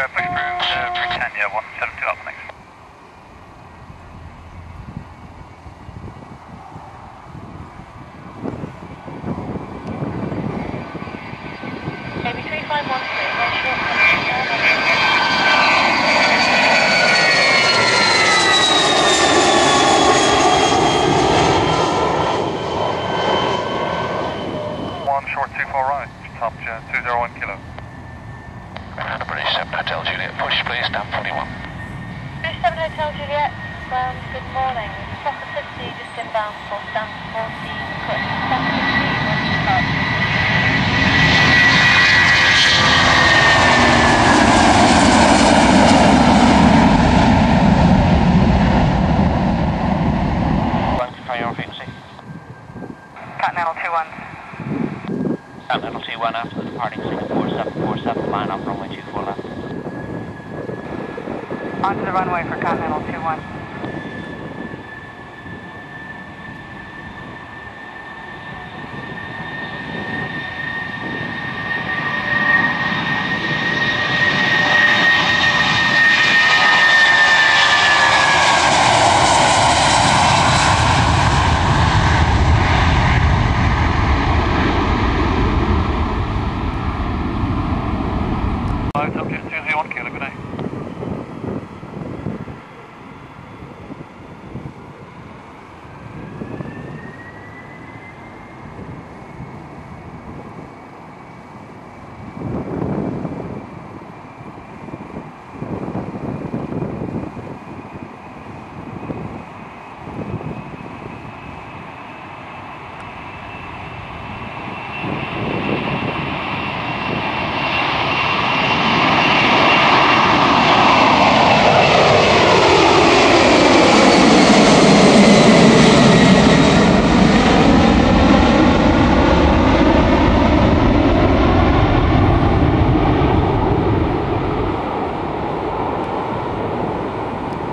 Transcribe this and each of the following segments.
uh, push through pretend, yeah, 172 up next. Maybe 3513, Hotel Juliet, push please, stand 41. Blue 7 Hotel Juliet, um, good morning. Fokker 50 just inbound for stand 14, quick. Stand 15, one to start. One to your frequency. Continental 2-1. Continental 21 after the departing 64747, line up runway 24 left. Onto the runway for Continental 2-1. Lights up just 201 kilo, good day.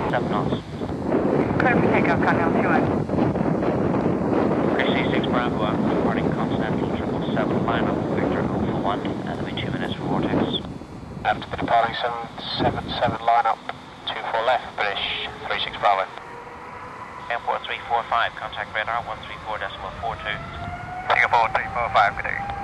Seven knots. Clear for takeoff, Continental 2-1. Chris 6 Bravo after departing Continental 777, line up Victor Alpha 1, and there'll be 2 minutes for vortex. After the departing 777 line up, 24 left, British 36 Bravo. Airport 345, contact radar 134.42. Singapore 345, good day.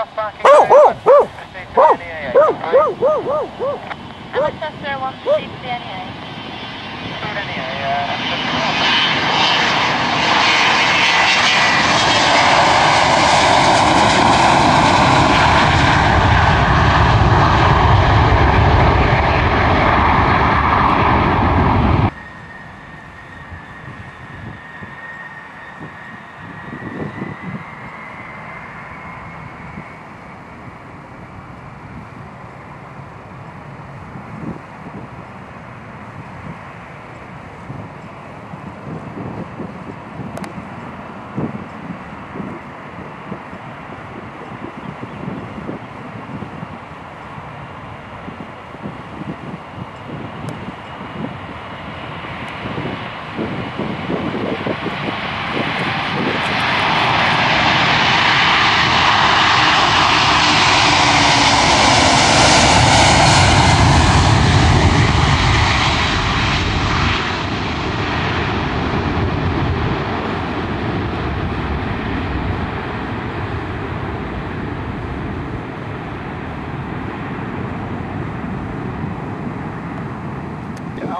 At the cross parking, proceed to the NEA. NSF 01, proceed to the NEA. Food NEA, uh, MSS 01.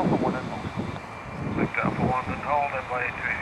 Alpha 1 and hold. Lift Alpha 1 and hold, and by 3.